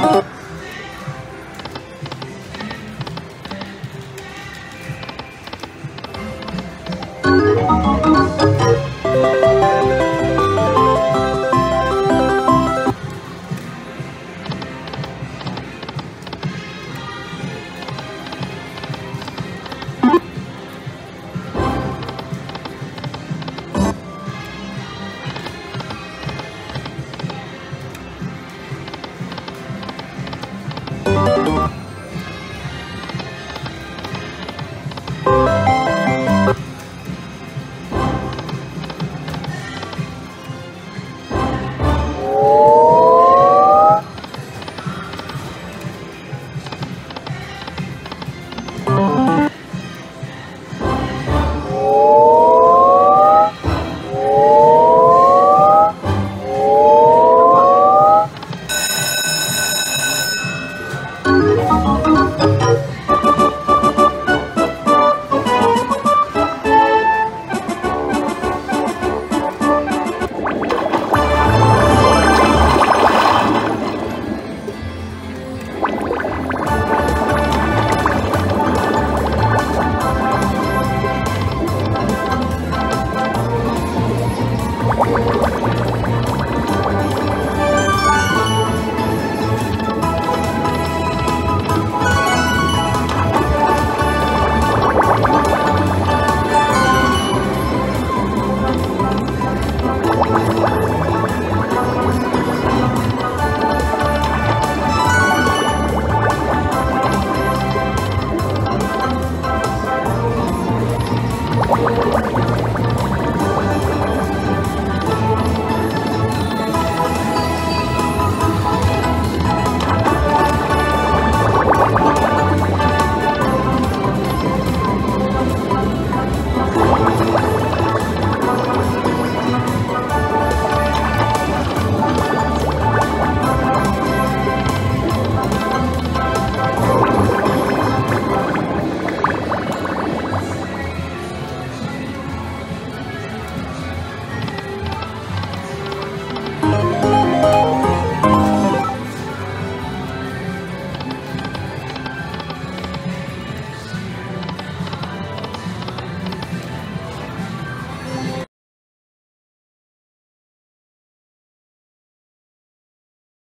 Oh.